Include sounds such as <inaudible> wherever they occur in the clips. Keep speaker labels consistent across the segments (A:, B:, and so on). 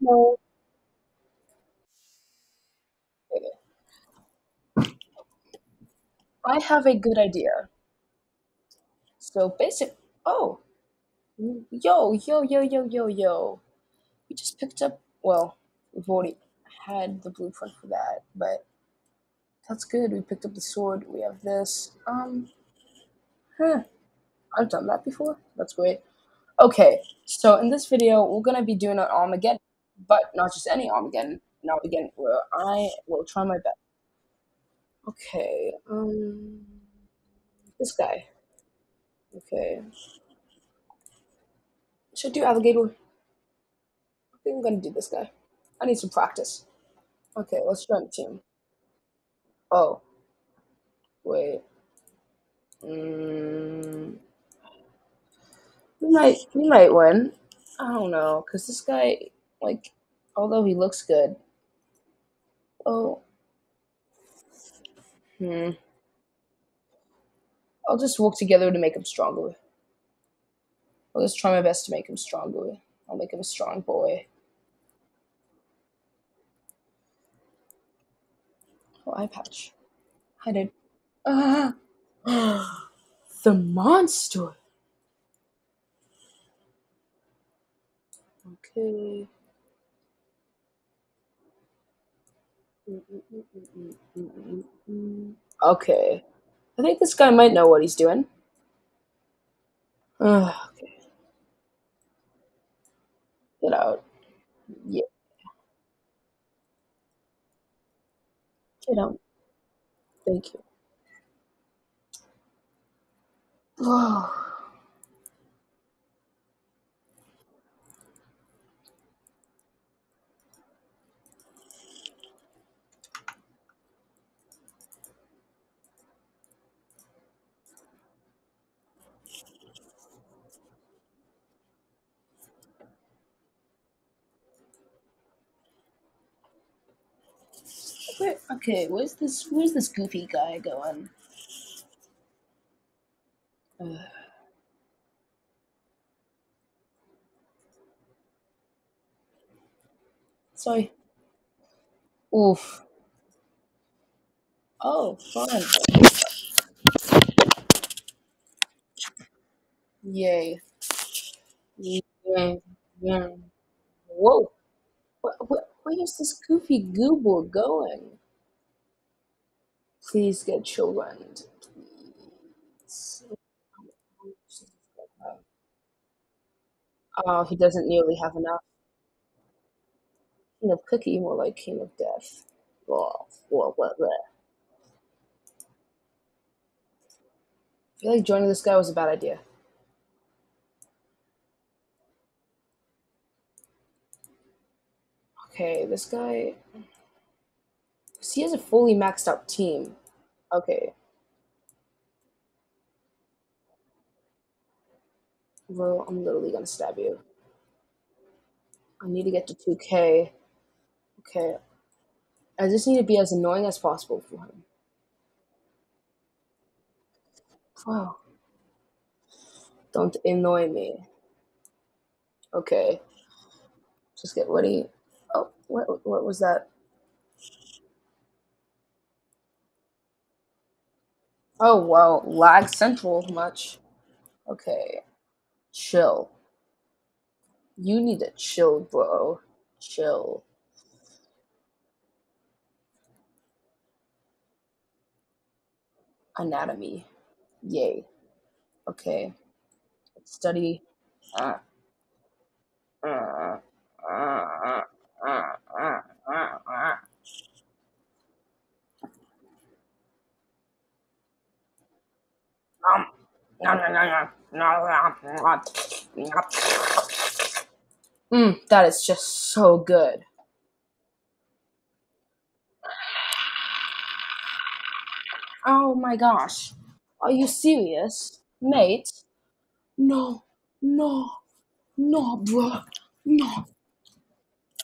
A: No. I have a good idea. So basic. Oh, yo, yo, yo, yo, yo, yo. We just picked up. Well, we've already had the blueprint for that, but that's good. We picked up the sword. We have this. Um, huh. I've done that before. That's great. Okay, so in this video, we're gonna be doing an Armageddon, but not just any Armageddon. An Armageddon where I will try my best. Okay, um, this guy. Okay. Should I do alligator? I think I'm gonna do this guy. I need some practice. Okay, let's join the team. Oh. Wait. Mm, we might we might win. I don't know, cause this guy, like, although he looks good. Oh. Hmm. I'll just work together to make him stronger. I'll just try my best to make him stronger. I'll make him a strong boy. Oh, eye patch. Hi, dude. Ah! <gasps> the monster! Okay. Okay. I think this guy might know what he's doing. Okay. Get out. Yeah. Get out. Thank you. <sighs> Oh. Where, okay, where's this? Where's this goofy guy going? Ugh. Sorry. Oof. Oh, fun. Yay. Yeah. Yeah. Whoa. What, what, where is this goofy goober going? Please get children. Oh, he doesn't nearly have enough. King of Cookie, more like King of Death. Oh, what, what, what? I feel like joining this guy was a bad idea. Okay, this guy. He has a fully maxed out team. Okay. Bro, I'm literally gonna stab you. I need to get to 2k. Okay. I just need to be as annoying as possible for him. Wow. Don't annoy me. Okay. Just get ready. Oh, what, what was that? Oh, wow. Lag central much. Okay. Chill. You need to chill, bro. Chill. Anatomy. Yay. Okay. Study. Ah. Ah. Ah. Mmm, that is just so good. Oh my gosh. Are you serious, mate? No, no, no, bro, no.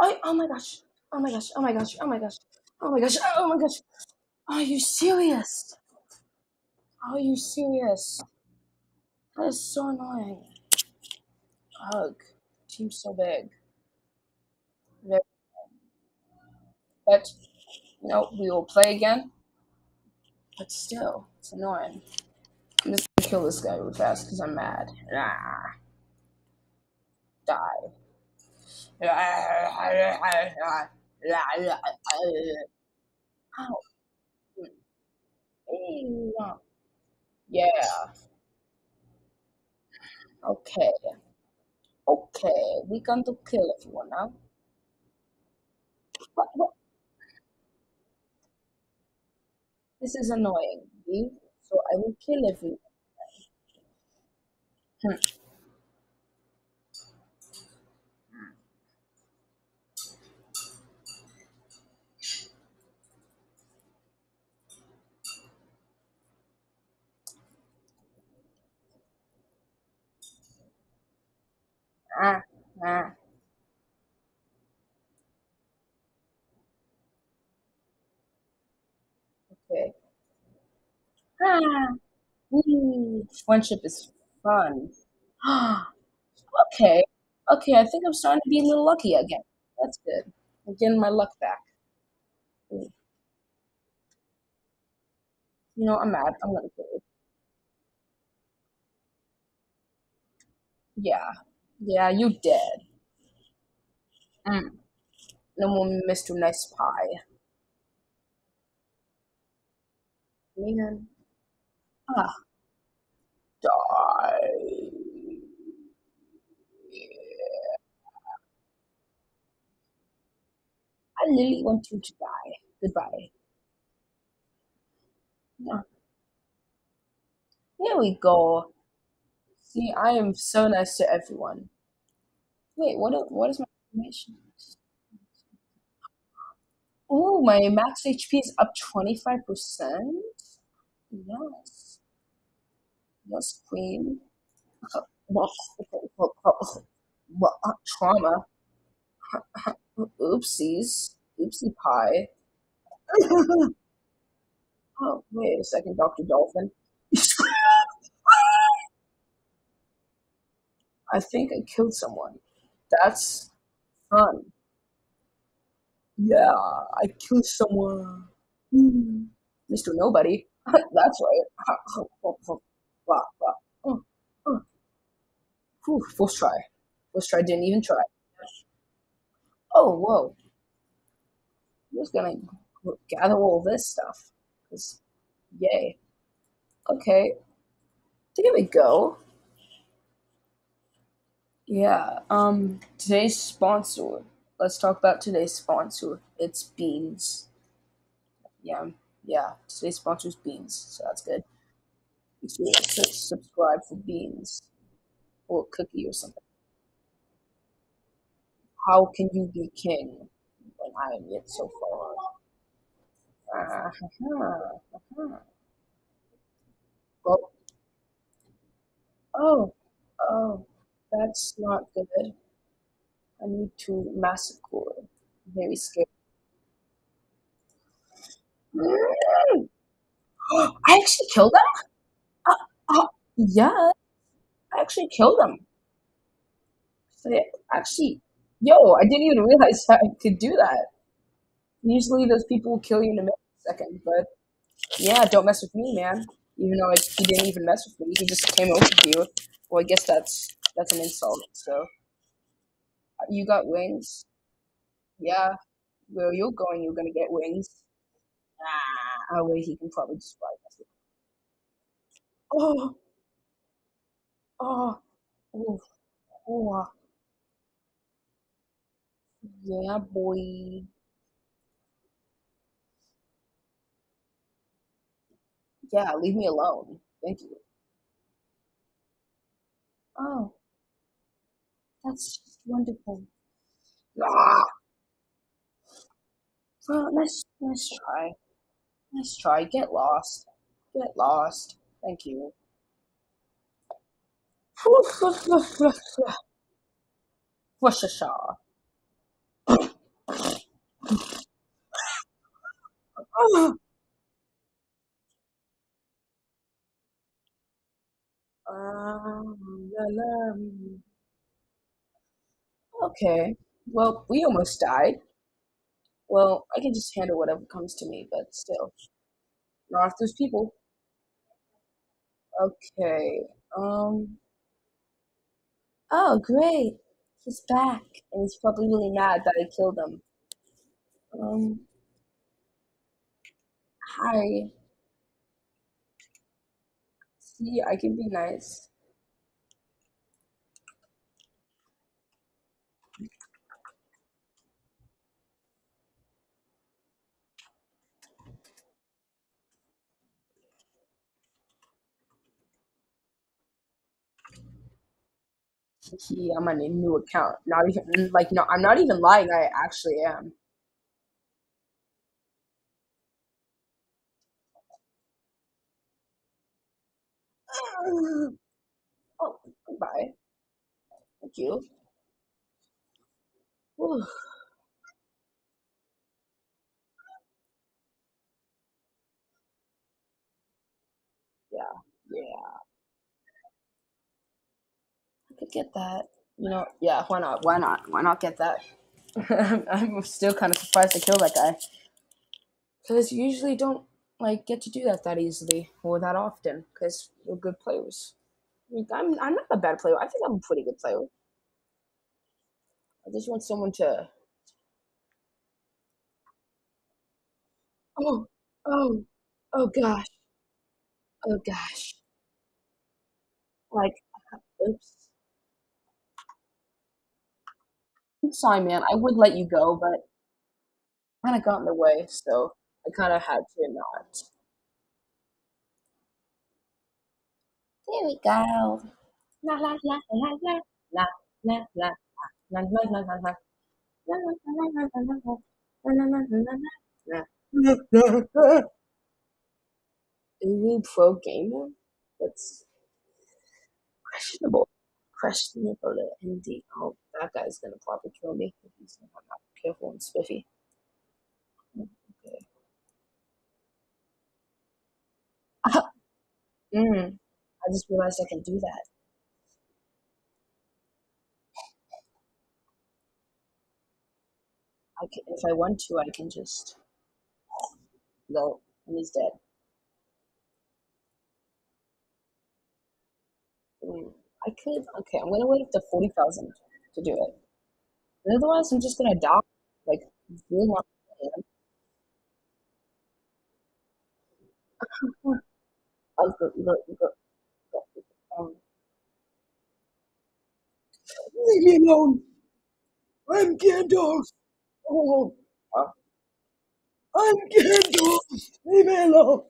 A: I, oh my gosh. Oh my gosh. Oh my gosh. Oh my gosh. Oh my gosh. Oh my gosh. Are you serious? Are you serious? That is so annoying. Ugh. Team's so big. Very- But, no, we will play again. But still, it's annoying. I'm just gonna kill this guy real fast because I'm mad. Ah. Die. Ow. Ew. Yeah. Okay. Okay. We going to kill everyone now. What? What? This is annoying. me, So I will kill everyone. Hmm. Ah. Ah. Okay. Ah. Friendship is fun. <gasps> okay. Okay, I think I'm starting to be a little lucky again. That's good. I'm getting my luck back. You know, I'm mad. I'm gonna you. Yeah. Yeah, you dead. Mm. No more Mr. Nice Pie. Man. Ah, die. I literally want you to die. Goodbye. Yeah. Here we go. See, I am so nice to everyone. Wait, what? What is my information? Oh, my max HP is up 25%? Yes. Yes, queen. <laughs> Trauma. Oopsies. Oopsie pie. <laughs> Oh, wait a second, Dr. Dolphin. <laughs> I think I killed someone. That's fun. Yeah, I killed someone. Hmm. Mr. Nobody. <laughs> That's right. Whew, first try. First try, didn't even try. Oh, whoa. Just gonna gather all this stuff. 'Cause, yay. Okay, there we go. Yeah, um, today's sponsor. Let's talk about today's sponsor. It's Beans. Yeah, yeah, today's sponsor is Beans, so that's good. Subscribe for Beans or Cookie or something. How can you be king when I am yet so far? Ha, ha, ha. Well, oh, that's not good. I need to massacre. Very scared. <gasps> I actually killed them? Uh, uh, yeah, I actually killed them. Yeah, actually, yo, I didn't even realize <laughs> I could do that. Usually those people will kill you in a second, but yeah, don't mess with me, man. Even though he didn't even mess with me, he just came over to you. Well, I guess that's that's an insult. So you got wings? Yeah. Where you're going, you're gonna get wings. Ah, oh wait, he can probably just fly. Oh, oh, oh, oh, yeah, boy. Yeah, leave me alone. Thank you. Oh, That's just wonderful. Ah! Well, let's try. Let's try. Get lost. Get lost. Thank you. Worcestershire. Um, la, la. Okay. Well, we almost died. Well, I can just handle whatever comes to me, but still. Not there's people. Okay. Um. Oh, great. He's back. And he's probably really mad that I killed him. Um. Hi. See, I can be nice. I'm on a new account. Not even like no, I'm not even lying. I actually am. <sighs> Oh, goodbye. Thank you. Yeah, yeah. I could get that. You know, yeah. Why not? Why not? Why not get that? <laughs> I'm still kind of surprised to kill that guy because you usually don't like get to do that that easily or that often because we're good players. I mean, I'm I'm not a bad player. I think I'm a pretty good player. I just want someone to. Oh, oh, oh gosh, oh gosh. Like, oops. I'm sorry, man. I would let you go, but kind of got in the way, so I kind of had to not. There we go. La la la la la la la la Ulu Pro Gamer? That's questionable. Questionable indeed. Oh, that guy's gonna probably kill me if he's not careful and spiffy. Okay. Ah. <laughs> Mm. I just realized I can do that. I can, if I want to, I can just go, and he's dead. Mm, I could. Okay, I'm gonna wait up to forty thousand to do it. Otherwise, I'm just gonna die. Like, really <laughs> the, um, leave me alone. I'm Gandalf. Oh. I'm getting do it. Leave me alone.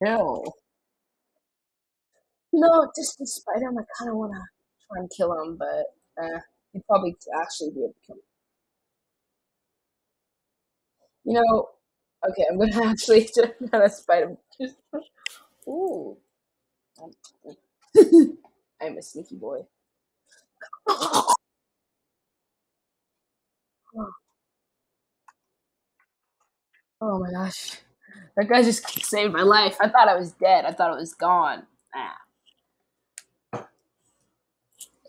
A: Chill. No, just of him, I kind of want to try and kill him, but uh, he'd probably actually be able to kill me. You know, okay, I'm gonna <laughs> actually just kind of spite him. Ooh, <laughs> I'm a sneaky boy. <gasps> Oh my gosh. That guy just saved my life. I thought I was dead. I thought I was gone. Ah.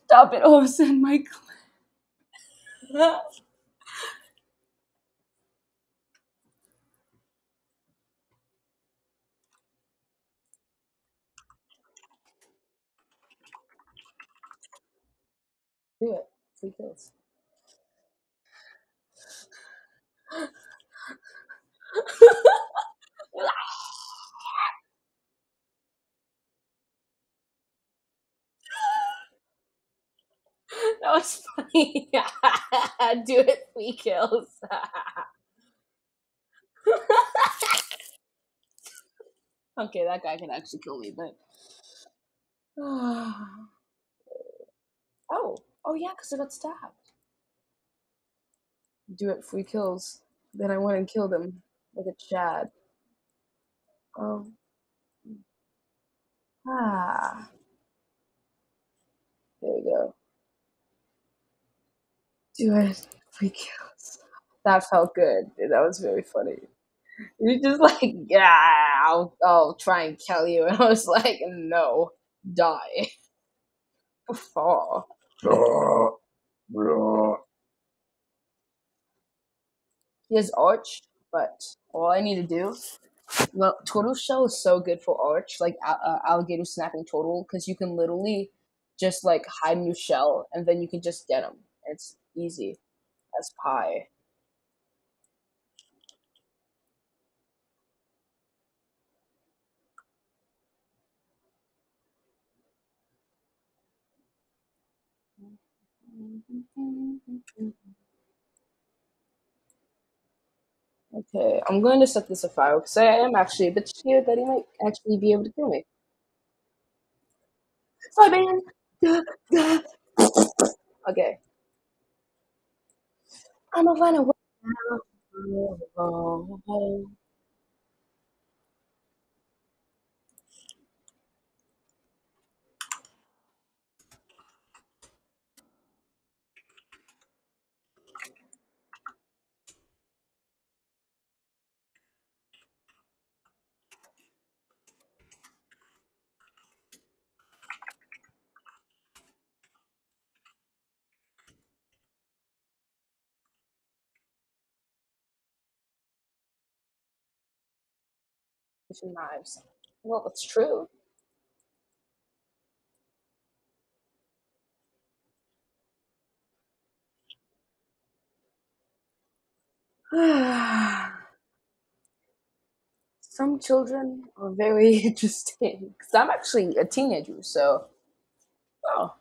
A: Stop it, Olsen, <laughs> Michael. Do it. Free kills. <laughs> <laughs> that was funny. <laughs> Do it, free kills. <laughs> okay, that guy can actually kill me, but. <sighs> oh, oh yeah, because I got stabbed. Do it, free kills. Then I went and killed him like a Chad. Oh. Ah. There we go. Do it. Free kills. That felt good. That was very funny. You're just like, yeah, I'll, I'll try and kill you. <laughs> And I was like, no, die. <laughs> Fall. He has Arch, but all I need to do well, Turtle Shell is so good for Arch, like uh, Alligator Snapping Turtle, because you can literally just like hide in your shell and then you can just get them. It's easy as pie. Okay, I'm going to set this a because I am actually a bit scared that he might actually be able to kill me. Fireman! <laughs> okay. I'm a run now. knives. Well, it's true. <sighs> Some children are very <laughs> interesting. Because I'm actually a teenager, so. Oh.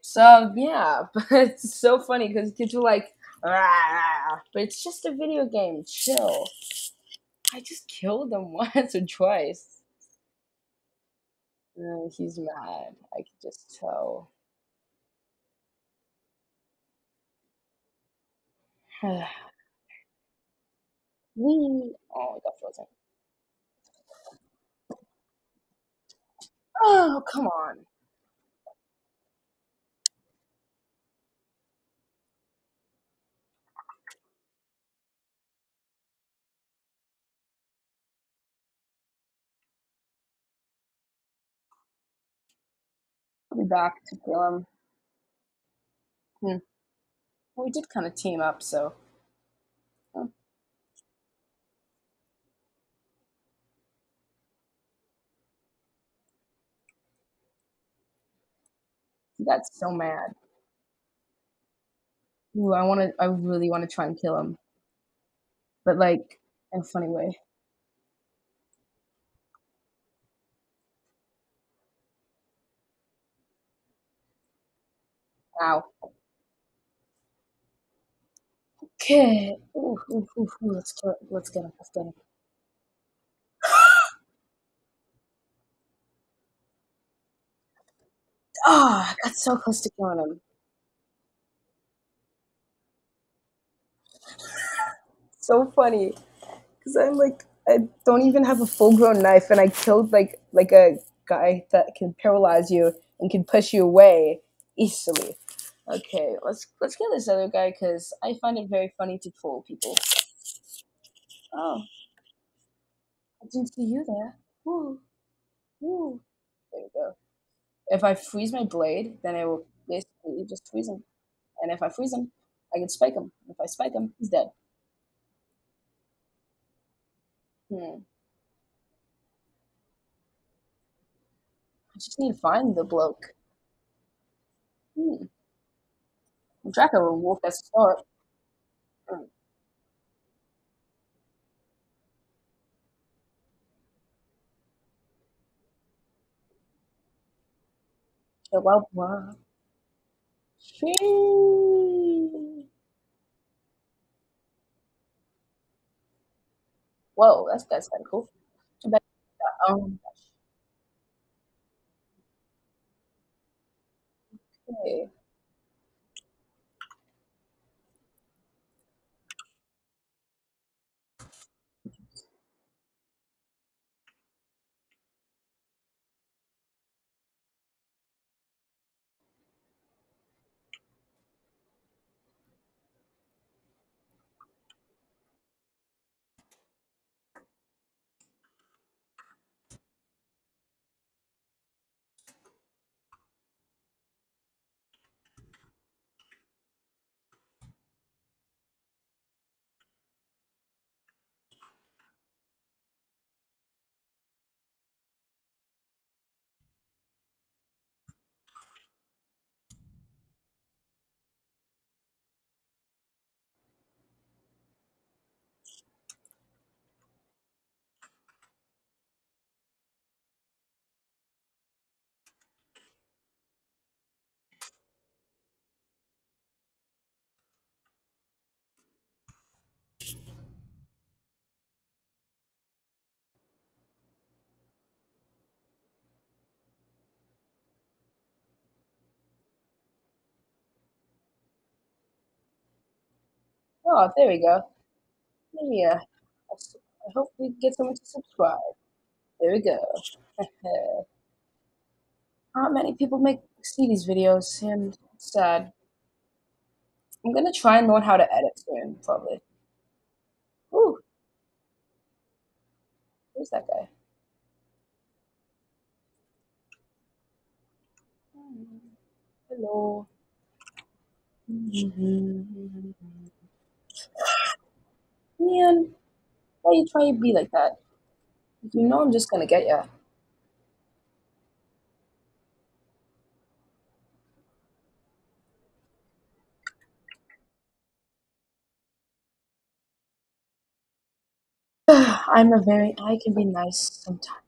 A: So, yeah, <laughs> but it's so funny because kids are like, Rah! but it's just a video game. Chill. I just killed him <laughs> once or twice. Uh, he's mad. I can just tell. <sighs> we. Oh, I got frozen. Oh, come on. Be back to kill him. Hmm. We did kind of team up, so. Oh. Got so mad. Ooh, I want to. I really want to try and kill him, but like in a funny way. Ow. Okay. Ooh, ooh, ooh, ooh. Let's kill it. Let's get him. Let's get him. <gasps> Ah, oh, I got so close to killing him. <laughs> so funny, because I'm like, I don't even have a full-grown knife, and I killed like like a guy that can paralyze you and can push you away easily. Okay, let's let's kill this other guy because I find it very funny to fool people. Oh, I didn't see you there. Woo, woo. There we go. If I freeze my blade, then I will basically just freeze him. And if I freeze him, I can spike him. If I spike him, he's dead. Hmm. I just need to find the bloke. Draco will walk as a start. Mm. Chihuahua. Whoa, that's that's kind of cool. Too bad. Um, okay. Oh, there we go. Yeah. Uh, I hope we get someone to subscribe. There we go. <laughs> Not many people make see these videos, and it's sad. I'm gonna try and learn how to edit soon, probably. Ooh, who's that guy? Hmm. Hello. <laughs> Man, why you try to be like that? You know I'm just gonna get ya. <sighs> I'm a very I can be nice sometimes.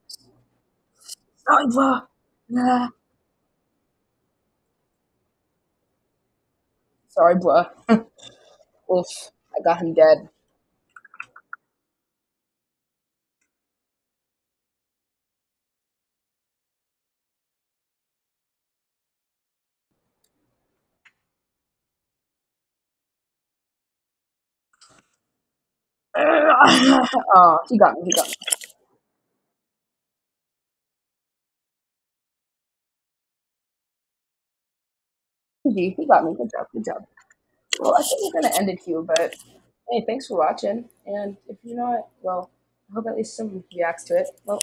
A: Nah. Sorry, bro. <laughs> Oof, I got him dead. <laughs> oh, he got me. He got me. He got me. Good job. Good job. Well, I think we're gonna end it here, but hey, thanks for watching. And if you're not, well, I hope at least someone reacts to it. Well,